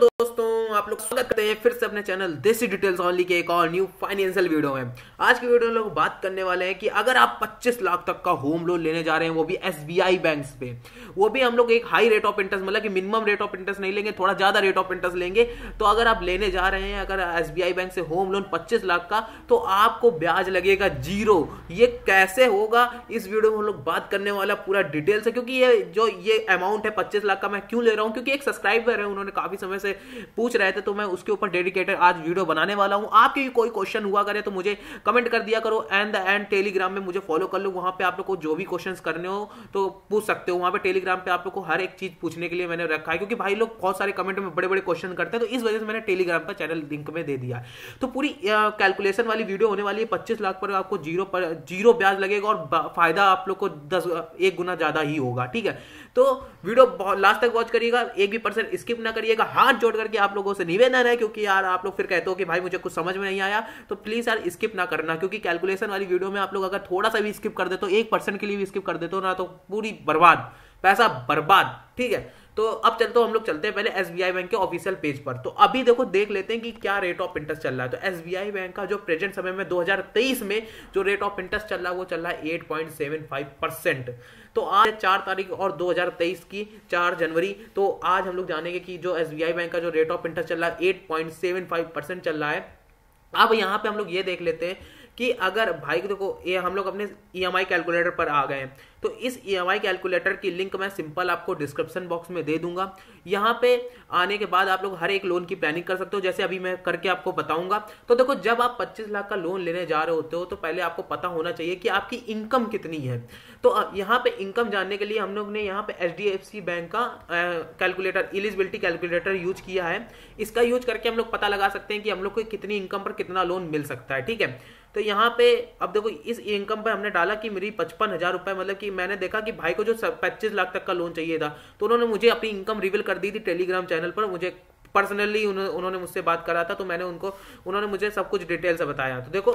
todos आप लोग स्वागत करते हैं फिर से अपने चैनल देसी डिटेल्स ऑनली के एक और न्यू फाइनेंशियल वीडियो में। आज की वीडियो में लोग बात करने वाले हैं कि अगर आप 25 लाख तक का होम लोन लेने जा रहे हैं, वो भी एस बैंक पे, वो भी हम लोग एक हाई रेट ऑफ़ इंटरेस्ट मतलब कि मिनिमम रेट ऑफ़ इंटरेस्ट नहीं लेंगे, थोड़ा ज़्यादा रेट ऑफ़ इंटरेस्ट लेंगे तो अगर आप लेने जा रहे हैं, अगर एसबीआई बैंक से होम लोन पच्चीस लाख का तो आपको ब्याज लगेगा ज़ीरो ये कैसे होगा? इस वीडियो में हम लोग बात करने वाला पूरा डिटेल से क्योंकि ये जो ये अमाउंट है पच्चीस लाख का, मैं क्यों ले रहा हूँ? क्योंकि एक सब्सक्राइबर है, उन्होंने काफ़ी समय से पूछ रहे थे तो मैं उसके ऊपर डेडिकेटेड आज वीडियो बनाने वाला हूँ। आपके कोई क्वेश्चन हुआ करे तो मुझे कमेंट कर दिया करो। एंड द एंड टेलीग्राम में मुझे फॉलो कर लो। वहाँ पे आप लोग को जो भी क्वेश्चन करने हो तो पूछ सकते हो। वहाँ पे टेलीग्राम पे आप लोग को हर एक चीज़ पूछने के लिए मैंने रखा है, क्योंकि भाई लोग बहुत सारे कमेंट में बड़े बड़े क्वेश्चन करते हैं तो इस वजह से मैंने टेलीग्राम पर चैनल लिंक में दे दिया तो पूरी कैलकुलेशन वाली वीडियो होने वाली है। पच्चीस लाख पर आपको ज़ीरो पर ज़ीरो ब्याज लगेगा और फ़ायदा आप लोग को दस, एक गुना ज़्यादा ही होगा, ठीक है? तो वीडियो लास्ट तक वॉच करिएगा, एक भी परसेंट स्किप ना करिएगा, हाथ जोड़ करके आप लोगों से निवेदन है, क्योंकि यार आप लोग फिर कहते हो कि भाई मुझे कुछ समझ में नहीं आया तो प्लीज़ यार स्किप ना करना, क्योंकि कैलकुलेशन वाली वीडियो में आप लोग अगर थोड़ा सा भी स्किप कर दे तो एक परसेंट के लिए भी स्किप कर देते हो ना तो पूरी बर्बाद, पैसा बर्बाद, ठीक है? तो अब चलते तो हम लोग चलते हैं पहले SBI बैंक के ऑफिशियल पेज पर। तो अभी देखो, देख लेते हैं कि क्या रेट ऑफ़ इंटरेस्ट चल रहा है। तो SBI बैंक का जो प्रेजेंट समय में 2023 में जो रेट ऑफ़ इंटरेस्ट चल रहा है, वो चल रहा है 8.75 परसेंट तो आज चार तारीख और 2023 की चार जनवरी। तो आज हम लोग जानेंगे कि जो SBI बैंक का जो रेट ऑफ़ इंटरेस्ट चल रहा है एट चल रहा है। अब यहाँ पे हम लोग ये देख लेते हैं कि अगर भाई देखो, ये हम लोग अपने ईएमआई कैलकुलेटर पर आ गए तो इस ईएमआई कैलकुलेटर की लिंक मैं सिंपल आपको डिस्क्रिप्शन बॉक्स में दे दूँगा। यहाँ पे आने के बाद आप लोग हर एक लोन की प्लानिंग कर सकते हो, जैसे अभी मैं करके आपको बताऊँगा। तो देखो, जब आप 25 लाख का लोन लेने जा रहे होते हो तो पहले आपको पता होना चाहिए कि आपकी इनकम कितनी है। तो यहाँ पे इनकम जानने के लिए हम लोग ने यहाँ पे एचडीएफसी बैंक का कैलकुलेटर एलिजिबिलिटी कैलकुलेटर यूज़ किया है। इसका यूज़ करके हम लोग पता लगा सकते हैं कि हम लोग को कितनी इनकम पर कितना लोन मिल सकता है, ठीक है? तो यहाँ पे, अब देखो, इस इनकम पे हमने डाला कि मेरी पचपन हज़ार रुपए मतलब कि मैंने देखा कि भाई को जो पच्चीस लाख तक का लोन चाहिए था तो उन्होंने मुझे अपनी इनकम रिवील कर दी थी टेलीग्राम चैनल पर। मुझे पर्सनली उन्होंने मुझसे बात करा था तो मैंने उनको, उन्होंने मुझे सब कुछ डिटेल से बताया। तो देखो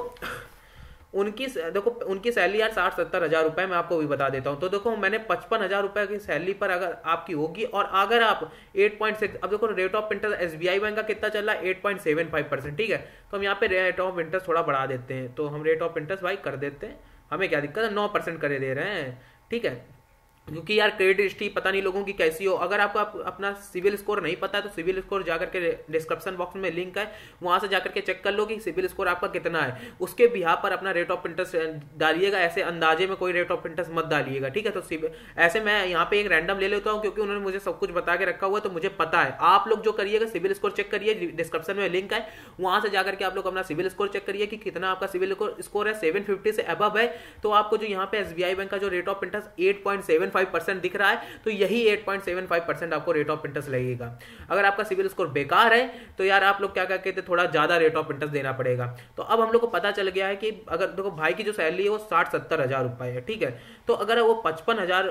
उनकी देखो, उनकी सैलरी यार साठ सत्तर हज़ार रुपए मैं आपको भी बता देता हूँ। तो देखो, मैंने पचपन हज़ार रुपए की सैलरी पर अगर आपकी होगी, और अगर आप एट पॉइंट सिक्स, अब देखो rate of interest S B I bank का कितना चल रहा है? Eight point seven five percent, ठीक है? तो हम यहाँ पे रेट ऑफ़ इंटरेस्ट थोड़ा बढ़ा देते हैं। तो हम रेट ऑफ़ इंटरेस्ट भाई कर देते हैं। हमें क्या दिक्कत है? नौ परसेंट करे दे रहे हैं, ठीक है? क्योंकि यार क्रेडिट हिस्ट्री पता नहीं लोगों की कैसी हो। अगर आपको आप अपना सिविल स्कोर नहीं पता है तो सिविल स्कोर जाकर के डिस्क्रिप्शन बॉक्स में लिंक है। वहाँ से जाकर के चेक कर लो कि सिविल स्कोर आपका कितना है। उसके बिहार पर अपना रेट ऑफ़ इंटरेस्ट डालिएगा। ऐसे अंदाजे में कोई रेट ऑफ़ इंटरेस्ट मत डालिएगा, ठीक है? तो ऐसे मैं यहाँ पे एक रैंडम ले लेता हूँ, क्योंकि उन्होंने मुझे सब कुछ बता के रखा हुआ है तो मुझे पता है। आप लोग जो करिएगा सिविल स्कोर चेक करिए डिस्क्रिप्शन में लिंक है। वहाँ से जाकर के आप लोग अपना सिविल स्कोर चेक करिए कि कितना आपका सिविल स्कोर है। सेवन से अब है। तो आपको जो यहाँ पे एस बैंक का जो रेट ऑफ़ इंटरेस्ट एट दिख रहा है तो यही 8.75 परसेंट आपको रेट ऑफ़ इंटरेस्ट लगेगा। अगर आपका सिविल स्कोर बेकार है तो यार आप लोग क्या क्या कहते थोड़ा ज़्यादा रेट ऑफ़ इंटरेस्ट देना पड़ेगा। तो अब हम लोग को पता चल गया है कि अगर, देखो भाई की जो सैलरी है वो साठ सत्तर हज़ार रुपए है, ठीक है? तो अगर वो पचपन हज़ार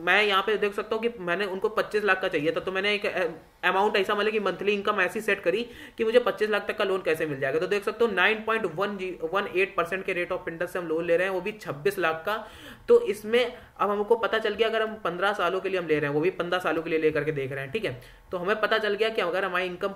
मैं यहाँ पे देख सकता हूँ कि मैंने उनको पच्चीस लाख का चाहिए था तो मैंने एक अमाउंट ऐसा मतलब कि मंथली इनकम ऐसी सेट करी कि मुझे पच्चीस लाख तक का लोन कैसे मिल जाएगा। तो देख सकते हो nine point one one eight percent के रेट ऑफ़ इंटरेस्ट से हम लोन ले रहे हैं, वो भी छब्बीस लाख का। तो इसमें अब हमको पता चल गया अगर हम पंद्रह सालों के लिए हम ले रहे हैं, वो भी पंद्रह सालों के लिए लेकर के देख रहे हैं, ठीक है? तो हमें पता चल गया कि अगर हमारी इनकम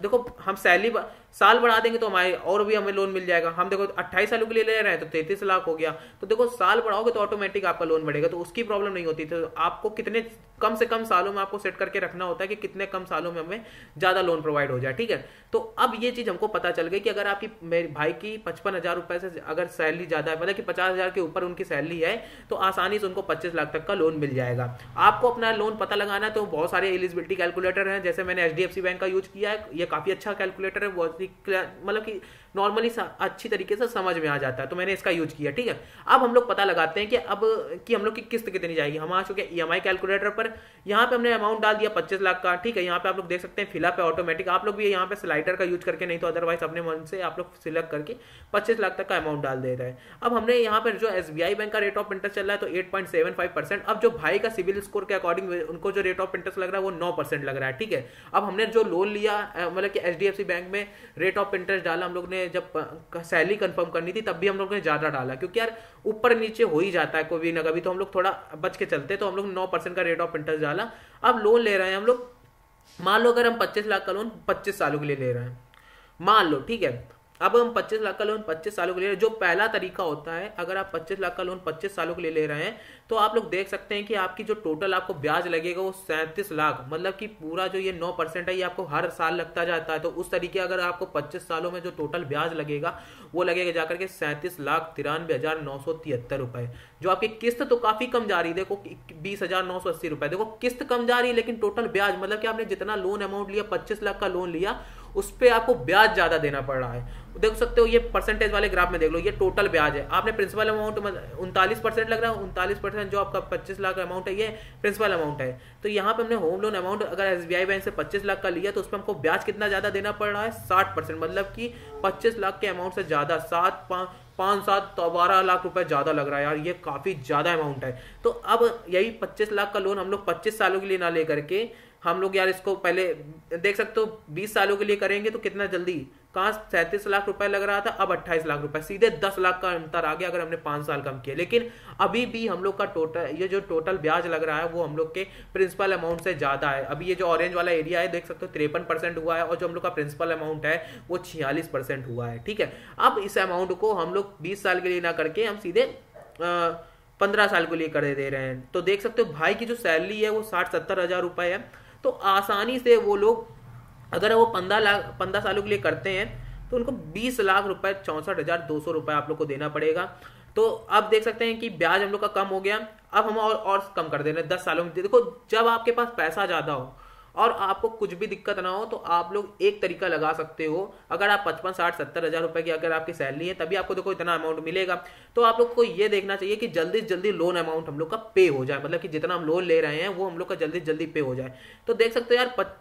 देखो, हम सैलरी साल बढ़ा देंगे तो हमारे, और भी हमें लोन मिल जाएगा। हम देखो, अट्ठाईस सालों के लिए ले रहे हैं तो तैतीस लाख हो गया। तो देखो, साल बढ़ाओगे तो ऑटोमेटिक आपका लोन बढ़ेगा तो उसकी प्रॉब्लम नहीं होती। तो आपको कितने कम से कम सालों में आपको सेट करके रखना होता है कि कितने कम सालों में हमें ज़्यादा लोन प्रोवाइड हो जाए, ठीक है? तो अब ये चीज़ हमको पता चल गई कि अगर आपकी मेरे भाई की पचपन हज़ार रुपए से अगर सैलरी ज़्यादा है मतलब कि पचास हज़ार के ऊपर उनकी सैलरी है तो आसानी से उनको पच्चीस लाख तक का लोन मिल जाएगा। आपको अपना लोन पता लगाना तो बहुत सारे एलिजिबिलिटी कैलकुलेटर हैं, जैसे मैंने एच बैंक का यूज़ किया है, ये काफ़ी अच्छा कैलकुलेटर है बहुत ही मतलब कि नॉर्मली अच्छी तरीके से समझ में आ जाता है। तो मैंने इसका यूज़ किया, ठीक है? अब हम लोग पता लगाते हैं कि अब, कि हम लोग की किस्त कितनी जाएगी। हम आ चुके हैं ई एम कैलकुलेटर पर। यहाँ पे हमने अमाउंट डाल दिया पच्चीस लाख का, ठीक है? यहाँ पे आप लोग देख सकते हैं फिलअप है ऑटोमेटिक आप लोग भी यहाँ पे स्लाइडर का यूज़ करके, नहीं तो अदरवाइज़ अपने मन से आप लोग सिलेक्ट करके पच्चीस लाख तक का अमाउंट डाल दे रहे हैं। अब हमने यहाँ पर जो एसबीआई बैंक का रेट ऑफ़ इंटरेस्ट चल रहा है तो एट अब जो भाई का सिविल स्कोर के अकॉर्डिंग उनको जो रेट ऑफ़ इंटरेस्ट लग रहा है, वो नौ लग रहा है, ठीक है? अब हमने जो लोन लिया मतलब कि एच बैंक में रेट ऑफ़ इंटरेस्ट डाला हम लोग ने जब सैली कंफर्म करनी थी, तब भी हम लोग ने ज़्यादा डाला। क्योंकि यार, ऊपर नीचे हो ही जाता है कोई ना कभी तो हम लोग थोड़ा बच के चलते तो हम लोग नौ परसेंट का रेट ऑफ़ इंटरेस्ट डाला। अब लोन ले रहे हैं हम लोग। मान लो अगर हम पच्चीस लाख का लोन पच्चीस सालों के लिए ले रहे हैं। मान लो, ठीक है? अब हम 25 लाख का लोन 25 सालों के लिए जो पहला तरीका होता है, अगर आप 25 लाख का लोन 25 सालों के लिए ले रहे हैं तो आप लोग देख सकते हैं कि आपकी जो टोटल आपको ब्याज लगेगा वो सैंतीस लाख मतलब कि पूरा जो ये 9 परसेंट है, ये आपको हर साल लगता जाता है। तो उस तरीके अगर आपको 25 सालों में जो टोटल ब्याज लगेगा, वो लगेगा जाकर के सैंतीस लाख तिरानवे हज़ार नौ सौ तिहत्तर रुपए। जो आपकी किस्त तो काफ़ी कम जा रही है। देखो, बीस हज़ार नौ सौ अस्सी रुपए। देखो, किस्त कम जा रही है, लेकिन टोटल ब्याज मतलब कि आपने जितना लोन अमाउंट लिया, पच्चीस लाख का लोन लिया उस पर आपको ब्याज ज़्यादा देना पड़ रहा है। देख सकते हो, ये परसेंटेज वाले ग्राफ में देख लो, ये टोटल ब्याज है। आपने प्रिंसिपल अमाउंट उनतालीस परसेंट लग रहा है, उनतालीस परसेंट जो आपका पच्चीस लाख अमाउंट है, ये प्रिंसिपल अमाउंट है। तो यहाँ पे हमने होम लोन अमाउंट अगर एसबीआई बैंक से पच्चीस लाख का लिया तो उस पर हमको ब्याज कितना ज़्यादा देना पड़ रहा है? साठ मतलब कि पच्चीस लाख के अमाउंट से ज़्यादा, सात पाँच, सात तो बारह लाख रुपए ज़्यादा लग रहा है यार, ये काफ़ी ज़्यादा अमाउंट है। तो अब यही पच्चीस लाख का लोन हम लोग पच्चीस सालों के लिए ना लेकर के हम लोग यार इसको पहले, देख सकते हो, बीस सालों के लिए करेंगे तो कितना जल्दी। कहाँ सैंतीस लाख रुपए लग रहा था, अब अट्ठाईस लाख रुपए, सीधे दस लाख का अंतर आ गया अगर हमने पाँच साल कम किया। लेकिन अभी भी हम लोग का टोटल ये जो टोटल ब्याज लग रहा है, वो हम लोग के प्रिंसिपल अमाउंट से ज़्यादा है। अभी ये जो ऑरेंज वाला एरिया है, देख सकते हो, तिरपन परसेंट हुआ है, और जो हम लोग का प्रिंसिपल अमाउंट है, वो छियालीस परसेंट हुआ है, ठीक है? अब इस अमाउंट को हम लोग बीस साल के लिए ना करके, हम सीधे पंद्रह साल के लिए कर दे रहे हैं। तो देख सकते हो, भाई की जो सैलरी है, वो साठ सत्तर हज़ार रुपए है। तो आसानी से वो लोग अगर वो पंद्रह लाख पंद्रह सालों के लिए करते हैं तो उनको बीस लाख रुपए चौंसठ हज़ार दो सौ रुपए आप लोग को देना पड़ेगा। तो अब देख सकते हैं कि ब्याज हम लोग का कम हो गया। अब हम और, और कम कर दे रहे हैं दस सालों में। देखो जब आपके पास पैसा ज़्यादा हो और आपको कुछ भी दिक्कत ना हो तो आप लोग एक तरीका लगा सकते हो। अगर आप पचपन, साठ, सत्तर हज़ार रुपए की अगर आपकी सैलरी है, तभी आपको देखो इतना अमाउंट मिलेगा। तो आप लोग को ये देखना चाहिए कि जल्दी जल्दी लोन अमाउंट हम लोग का पे हो जाए। मतलब कि जितना हम लोन ले रहे हैं, वो हम लोग का जल्दी जल्दी पे हो जाए। तो देख सकते हो यार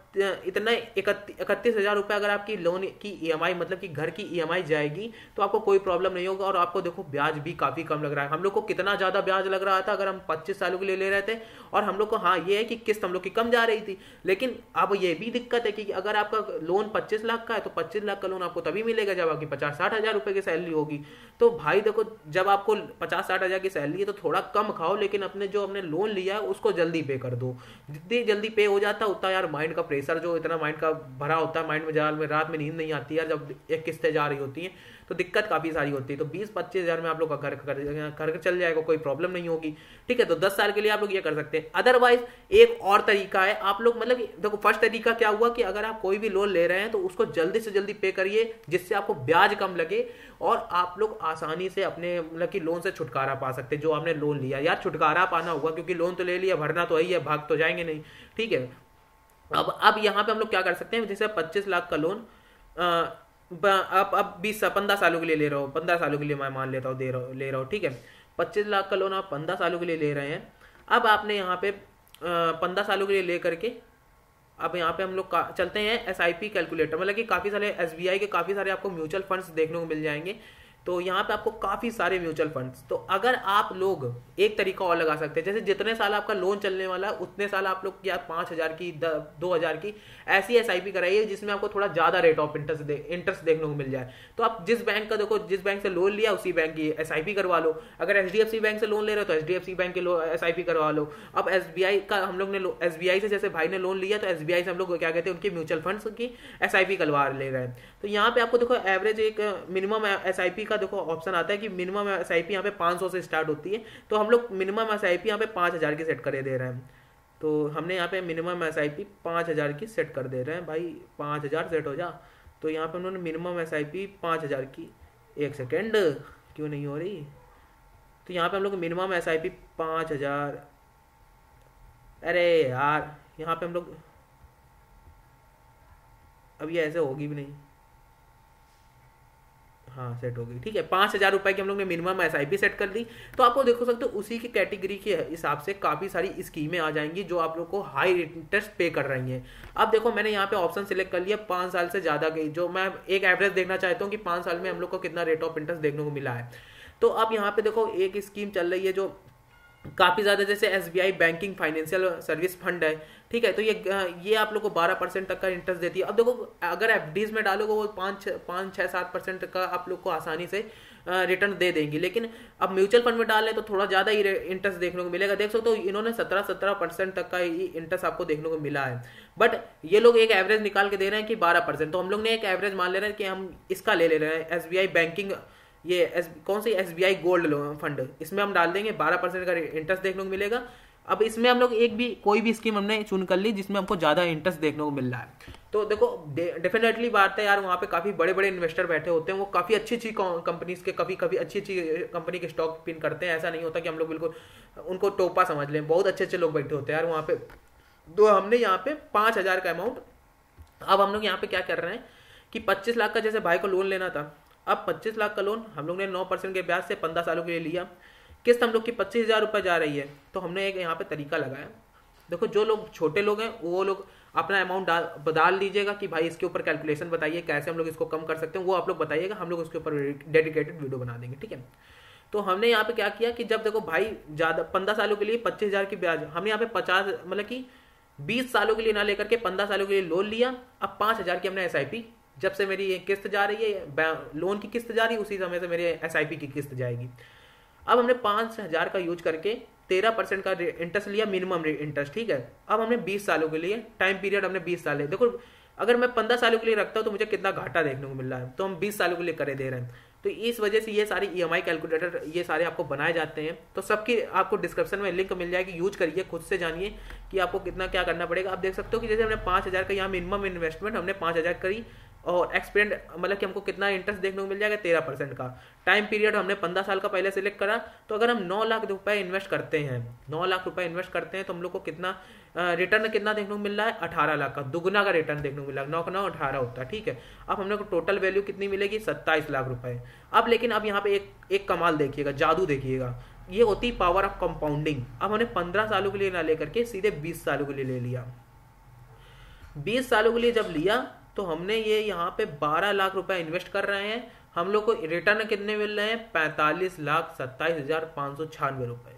इतना इकतीस हज़ार रुपए अगर आपकी लोन की ई मतलब कि घर की ई जाएगी तो आपको कोई प्रॉब्लम नहीं होगा। और आपको देखो ब्याज भी काफ़ी कम लग रहा है। हम लोग को कितना ज़्यादा ब्याज लग रहा था अगर हम पच्चीस सालों के लिए ले रहे थे। और हम लोग को हाँ ये है कि किस्त हम लोग की कम जा रही थी। लेकिन अब ये भी दिक्कत है कि अगर आपका लोन पच्चीस लाख का है तो पच्चीस लाख का लोन आपको तभी मिलेगा जब आपकी पचास साठ हज़ार रुपए की सैलरी होगी। तो भाई देखो, जब आपको पचास साठ हज़ार की सैलरी है तो थोड़ा कम खाओ, लेकिन अपने जो अपने लोन लिया है, उसको जल्दी पे कर दो। जितनी जल्दी पे हो जाता है, उतना यार माइंड का प्रेशर जो इतना माइंड का भरा होता है माइंड में जाल में, रात में नींद नहीं आती यार, जब एक किस्तें जा रही होती हैं। तो दिक्कत काफ़ी सारी होती है। तो बीस, पच्चीस हज़ार में आप लोग का घर कर चल जाएगा, कोई प्रॉब्लम नहीं होगी। ठीक है तो दस साल के लिए आप लोग ये कर सकते हैं। अदरवाइज़ एक और तरीका है, आप लोग मतलब देखो फ़र्स्ट तरीका क्या हुआ कि अगर आप कोई भी लोन ले रहे हैं तो उसको जल्दी से जल्दी पे करिए, जिससे आपको ब्याज कम लगे और आप लोग आसानी से अपने मतलब कि लोन से छुटकारा पा सकते हैं, जो आपने लोन लिया। यार, छुटकारा पाना होगा, क्योंकि लोन तो ले लिया, भरना तो ही है भाग तो जाएँगे नहीं। ठीक है? अब अब यहाँ पे हम लोग क्या कर सकते हैं, जैसे पच्चीस लाख का लोन अब अब बीस, पंद्रह सालों के लिए ले रहा हूँ, पंद्रह सालों के लिए मैं मान लेता हूँ, दे रहा हूँ, ले रहा हूँ, ठीक है? पच्चीस लाख का लोन आप पंद्रह सालों के लिए ले रहे हैं। अब आपने यहाँ पे पंद्रह सालों के लिए ले करके, अब यहाँ पे हम लोग चलते हैं एस आई पी कैलकुलेटर मतलब कि काफ़ी सारे एस बी आई के, काफ़ी सारे आपको म्यूचुअल फंड्स देखने को मिल जाएँगे। तो यहाँ पे आपको काफ़ी सारे म्यूचुअल फंड्स। तो अगर आप लोग एक तरीका और लगा सकते हैं जैसे जितने साल आपका लोन चलने वाला है उतने साल आप लोग या पाँच हज़ार की दो हज़ार की ऐसी एस आई पी कराइए जिसमें आपको थोड़ा ज़्यादा रेट ऑफ़ इंटरेस्ट दे, इंटरेस्ट देखने को मिल जाए। तो आप जिस बैंक का देखो जिस बैंक से लोन लिया उसी बैंक की एस आई पी करवा लो। अगर H D F C bank से लोन ले रहे हो तो H D F C bank के एस आई पी करवा लो। अब एस बी आई का हम लोग ने एस बी आई से जैसे भाई ने लोन लिया तो एस बी आई से हम लोग क्या कहते हैं उनके म्यूचुअल फंड्स की एस आई पी करवा ले रहे हैं। तो यहाँ पे आपको देखो एवरेज एक मिनिमम एस आई पी का देखो ऑप्शन आता है कि मिनिमम एस आई पी यहाँ पे पाँच सौ से स्टार्ट होती है। तो हम लोग मिनिमम एस आई पी यहाँ पे पाँच हज़ार की सेट कर दे रहे हैं। तो हमने यहाँ पे मिनिमम एस आई पी पाँच हज़ार की सेट कर दे रहे हैं। भाई, पाँच हज़ार सेट हो जा। तो यहाँ पे उन्होंने मिनिमम एस आई पी पाँच हज़ार की एक सेकेंड क्यों नहीं हो रही? तो यहाँ पे हम लोग मिनिमम एस आई पी हज़ार। अरे यार, यहाँ पे हम लोग, अब ये ऐसे होगी भी नहीं। हाँ सेट हो गई। ठीक है, पाँच हज़ार रुपये की हम लोग ने मिनिमम एस आई सेट कर दी तो आपको देखो सकते हो, उसी की कैटेगरी के हिसाब से काफ़ी सारी स्कीमें आ जाएँगी जो आप लोग को हाई इंटरेस्ट पे कर रही हैं। अब देखो, मैंने यहाँ पे ऑप्शन सिलेक्ट कर लिया, पाँच साल से ज़्यादा गई, जो मैं एक एवरेज देखना चाहता हूँ कि पाँच साल में हम लोग को कितना रेट ऑफ़ इंटरेस्ट देखने को मिला है। तो अब यहाँ पे देखो, एक स्कीम चल रही है जो काफ़ी ज़्यादा जैसे SBI banking financial service fund है, ठीक है? तो ये ये आप लोग को 12 परसेंट तक का इंटरेस्ट देती है। अब देखो, अगर एफ़ में डालोगे, वो पाँच पाँच छः सात परसेंट का आप लोग को आसानी से रिटर्न दे देंगी। लेकिन अब म्यूचुअल फंड में डालें तो थोड़ा ज़्यादा ही इंटरेस्ट देखने को मिलेगा। देख सकते हो, इन्होंने सत्रह सत्रह परसेंट तक का ही इंटरेस्ट आपको देखने को मिला है। बट ये लोग एक एवरेज निकाल के दे रहे हैं कि बारह परसेंट। तो हम लोग ने एक एवरेज मान ले रहे हैं कि हम इसका ले ले रहे हैं एसबीआई बैंकिंग ये एस, कौन सी एस गोल्ड फंड इसमें हम डाल देंगे, बारह परसेंट का इंटरेस्ट देखने को मिलेगा। अब इसमें हम लोग एक भी, कोई भी स्कीम हमने चुन कर ली, जिसमें हमको ज़्यादा इंटरेस्ट देखने को मिल रहा है। तो देखो डेफिनेटली बात है यार, वहाँ पे काफ़ी बड़े बड़े इन्वेस्टर बैठे होते हैं, वो काफ़ी अच्छी अच्छी कंपनीज़ के कभी कभी अच्छी अच्छी कंपनी के स्टॉक पिन करते हैं। ऐसा नहीं होता कि हम लोग बिल्कुल, उनको टोपा समझ लें। बहुत अच्छे अच्छे लोग बैठे होते हैं यार वहाँ पे। तो हमने यहाँ पे पाँच हज़ार का अमाउंट अब हम लोग यहाँ पे क्या कर रहे हैं कि पच्चीस लाख का जैसे भाई को लोन लेना था अब पच्चीस लाख का लोन हम लोग ने नौ परसेंट के ब्याज से पंद्रह सालों के लिए लिया। किस्त हम लोग की पच्चीस हज़ार रुपये जा रही है। तो हमने एक यहाँ पे तरीका लगाया। देखो, जो लोग छोटे लोग हैं, वो लोग अपना अमाउंट डाल डाल लीजिएगा कि भाई इसके ऊपर कैलकुलेशन बताइए, कैसे हम लोग इसको कम कर सकते हैं, वो आप लोग बताइएगा, हम लोग उसके ऊपर डेडिकेटेड वीडियो बना देंगे, ठीक है? तो हमने यहाँ पे क्या किया कि जब देखो भाई ज़्यादा, पंद्रह सालों के लिए पच्चीस हज़ार की ब्याज, हमने यहाँ पे पचास मतलब कि बीस सालों के लिए ना लेकर के पंद्रह सालों के लिए लोन लिया, अब पाँच हज़ार की हमने एस जब से मेरी किस्त जा रही है लोन की किस्त जा रही है, उसी समय से मेरे एसआईपी की किस्त जाएगी। अब हमने पाँच हज़ार का यूज़ करके तेरह परसेंट का इंटरेस्ट लिया मिनिमम इंटरेस्ट ठीक है? अब हमने बीस सालों के लिए टाइम पीरियड हमने बीस साल है देखो, अगर मैं पंद्रह सालों के लिए रखता हूँ तो मुझे कितना घाटा देखने को मिल रहा है। तो हम बीस सालों के लिए करे दे रहे हैं। तो इस वजह से ये सारी ई एम कैलकुलेटर ये सारे आपको बनाए जाते हैं। तो सबकी, आपको डिस्क्रिप्शन में लिंक मिल जाएगी। यूज़ करिए, खुद से जानिए कि आपको कितना क्या करना पड़ेगा। आप देख सकते हो कि जैसे हमने पाँच हज़ार का यहाँ मिनिमम इन्वेस्टमेंट हमने पाँच हज़ार करी। और एक्सपेंड मतलब कि हमको कितना इंटरेस्ट देखने को मिल जाएगा तेरह परसेंट का। टाइम पीरियड हमने पंद्रह साल का पहले सिलेक्ट करा तो अगर हम नौ लाख रुपए इन्वेस्ट करते हैं, नौ लाख रुपए इन्वेस्ट करते हैं तो हम लोग को कितना रिटर्न कितना देखने को मिल रहा है? अठारह लाख का, दुगना का रिटर्न देखने को मिला नौ का नौ, अठारह होता है, ठीक है? अब हम लोग को टोटल वैल्यू कितनी मिलेगी? सत्ताईस लाख रुपए। अब लेकिन अब यहाँ पे एक एक कमाल देखिएगा, जादू देखिएगा। ये होती पावर ऑफ़ कंपाउंडिंग अब हमने पंद्रह सालों के लिए ना लेकर के सीधे बीस सालों के लिए ले लिया। बीस सालों के लिए जब लिया तो हमने ये यहाँ पे बारह लाख रुपए इन्वेस्ट कर रहे हैं। हम लोग को रिटर्न कितने मिल रहे हैं? पैंतालीस लाख सत्ताईस हज़ार पाँच सौ छियानवे रुपए।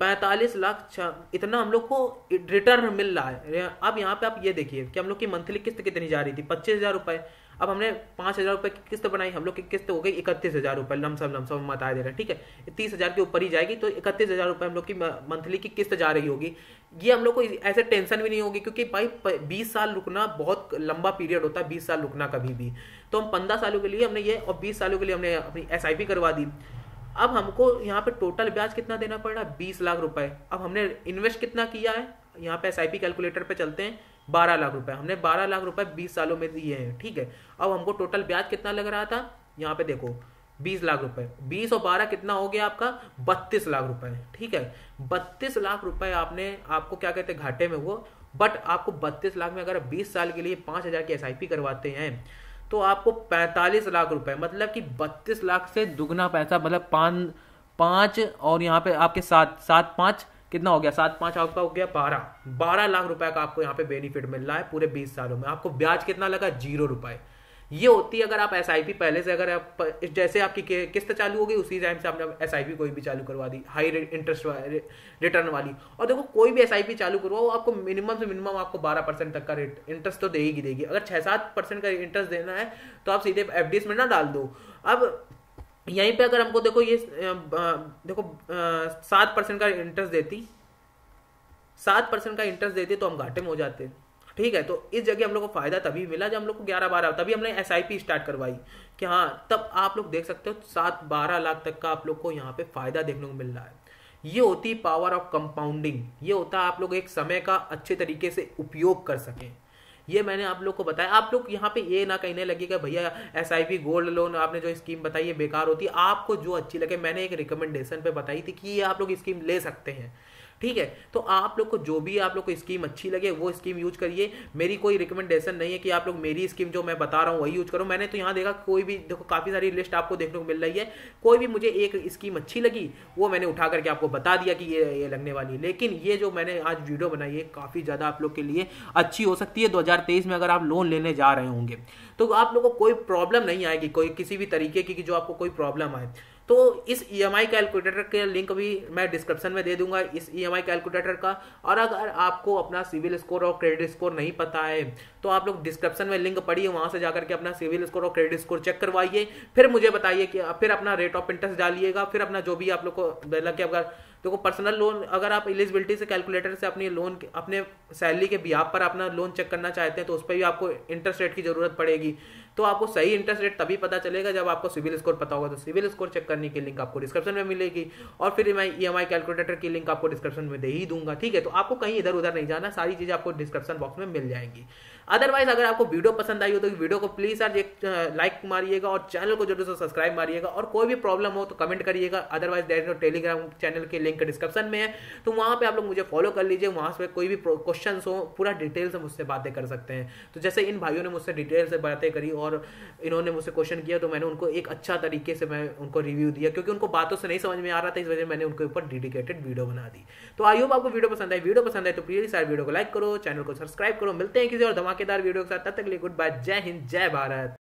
पैंतालीस लाख इतना हम लोग को रिटर्न मिल रहा है। अब यहाँ पे आप ये देखिए कि हम लोग की मंथली किस्त कितनी जा रही थी? पच्चीस हज़ार रुपए। अब हमने पाँच हज़ार रुपए की किस्त बनाई, हम लोग की किस्त हो गई इकतीस हज़ार रुपए लमसम लमसम हम बता दे रहे हैं, ठीक है? तीस हज़ार के ऊपर ही जाएगी तो इकतीस हज़ार रुपए हम लोग की मंथली की किस्त जा रही होगी। ये हम लोग को ऐसे टेंशन भी नहीं होगी, क्योंकि भाई बीस साल रुकना बहुत लंबा पीरियड होता है, बीस साल रुकना कभी भी। तो हम पंद्रह सालों के लिए हमने ये, और बीस सालों के लिए हमने अपनी एसआईपी करवा दी। अब हमको यहाँ पे टोटल ब्याज कितना देना पड़ रहा है? बीस लाख रुपए। अब हमने इन्वेस्ट कितना किया है? यहाँ पे एस कैलकुलेटर पे चलते हैं। बारह लाख रुपए। हमने बारह लाख रुपए बीस सालों में दिए हैं, ठीक है? अब हमको टोटल ब्याज कितना लग रहा था? यहाँ पे देखो, बीस लाख रुपए। बीस और बारह कितना हो गया आपका? बत्तीस लाख रुपए, ठीक है? बत्तीस लाख रुपए आपने, आपको क्या कहते हैं, घाटे में वो बट आपको बत्तीस लाख में अगर बीस साल के लिए पाँच हज़ार की एसआईपी करवाते हैं तो आपको पैंतालीस लाख रुपए मतलब कि बत्तीस लाख से दुगना पैसा मतलब पाँच पाँच और यहाँ पे आपके सात सात, पाँच कितना हो गया? सात, पाँच आपका हो गया बारह। बारह लाख रुपए का आपको यहाँ पे बेनिफिट मिल रहा है पूरे बीस सालों में। आपको ब्याज कितना लगा? ज़ीरो रुपए। ये होती है अगर आप एस पहले से अगर आप जैसे आपकी किस्त चालू होगी उसी टाइम से आपने एस कोई भी चालू करवा दी हाई इंटरेस्ट रिटर्न वाली। और देखो, कोई भी एसआईपी चालू करवाओ आपको मिनिमम से मिनिमम आपको बारह परसेंट तक का इंटरेस्ट तो देगी देगी। अगर छह, सात परसेंट का इंटरेस्ट देना है तो आप सीधे एफ़ में ना डाल दो। अब यहीं पे अगर हमको देखो ये देखो सात परसेंट का इंटरेस्ट देती, सात परसेंट का इंटरेस्ट देती तो हम घाटे में हो जाते। ठीक है तो इस जगह हम लोग को फ़ायदा तभी मिला जब हम लोग को ग्यारह बारह, तभी हमने एसआईपी स्टार्ट करवाई कि हाँ तब आप लोग देख सकते हो सात बारह लाख तक का आप लोग को यहाँ पे फ़ायदा देखने को मिल रहा है। ये होती पावर ऑफ़ कंपाउंडिंग ये होता है आप लोग एक समय का अच्छे तरीके से उपयोग कर सकें। ये मैंने आप लोग को बताया। आप लोग यहाँ पे ये ना कहने लगे कि भैया एसआईपी गोल्ड लोन आपने जो स्कीम बताई है बेकार होती। है आपको जो अच्छी लगे, मैंने एक रिकमेंडेशन पे बताई थी कि ये आप लोग स्कीम ले सकते हैं। ठीक है? तो आप लोग को जो भी आप लोग को स्कीम अच्छी लगे, वो स्कीम यूज़ करिए। मेरी कोई रिकमेंडेशन नहीं है कि आप लोग मेरी स्कीम जो मैं बता रहा हूँ, वही यूज़ करो। मैंने तो यहाँ देखा कोई भी, देखो, काफ़ी सारी लिस्ट आपको देखने को मिल रही है। कोई भी मुझे एक स्कीम अच्छी लगी, वो मैंने उठा करके आपको बता दिया कि ये ये लगने वाली है। लेकिन ये जो मैंने आज वीडियो बनाई है, काफ़ी ज़्यादा आप लोग के लिए अच्छी हो सकती है। दो हज़ार तेईस में अगर आप लोन लेने जा रहे होंगे तो आप लोग को कोई प्रॉब्लम नहीं आएगी, कोई किसी भी तरीके की जो आपको कोई प्रॉब्लम आए। तो इस ई एम आई कैलकुलेटर के लिंक भी मैं डिस्क्रिप्शन में दे दूँगा, इस ई एम आई कैलकुलेटर का। और अगर आपको अपना सिविल स्कोर और क्रेडिट स्कोर नहीं पता है तो आप लोग डिस्क्रिप्शन में लिंक पढ़िए, वहाँ से जाकर के अपना सिविल स्कोर और क्रेडिट स्कोर चेक करवाइए। फिर मुझे बताइए कि, फिर अपना रेट ऑफ़ इंटरेस्ट डालिएगा, फिर अपना जो भी आप लोग को मतलब कि अगर देखो पर्सनल लोन अगर आप एलिजिबिलिटी से कैलकुलेटर से अपनी लोन अपने सैलरी के बिहाब पर अपना लोन चेक करना चाहते हैं तो उस पर भी आपको इंटरेस्ट रेट की ज़रूरत पड़ेगी। तो आपको सही इंटरेस्ट रेट तभी पता चलेगा जब आपको सिविल स्कोर पता होगा। तो सिविल स्कोर चेक करने की लिंक आपको डिस्क्रिप्शन में मिलेगी और फिर मैं ई एम आई कैलकुलेटर की लिंक आपको डिस्क्रिप्शन में दे ही दूँगा, ठीक है? तो आपको कहीं इधर उधर नहीं जाना, सारी चीज़ें आपको डिस्क्रिप्शन बॉक्स में मिल जाएँगी। अदरवाइज़ अगर आपको वीडियो पसंद आई हो तो वीडियो को प्लीज़ यार एक लाइक मारिएगा और चैनल को ज़रूर से सब्सक्राइब मारिएगा और कोई भी प्रॉब्लम हो तो कमेंट करिएगा। अदरवाइज़ टेलीग्राम चैनल के लिंक डिस्क्रिप्शन में है। तो वहाँ पे आप लोग मुझे फॉलो कर लीजिए। वहाँ से कोई भी क्वेश्चन हो, पूरा डिटेल से मुझसे बातें कर सकते हैं। तो जैसे इन भाइयों ने मुझसे डिटेल से बातें करी और इन्होंने मुझसे क्वेश्चन किया तो मैंने उनको एक अच्छा तरीके से मैं उनको रिव्यू दिया, क्योंकि उनको बातों से नहीं समझ में आ रहा था, इस वजह मैंने उनके ऊपर डेडिकेटेड वीडियो बना दी। तो आई होप आपको वीडियो पसंद आई। वीडियो पसंद है तो प्लीज़ सारे वीडियो को लाइक करो चैनल को सब्सक्राइब करो। मिलते हैं किसी और धमाकेदार वीडियो के साथ तब तक लिए गुड बाय जय हिंद जय भारत।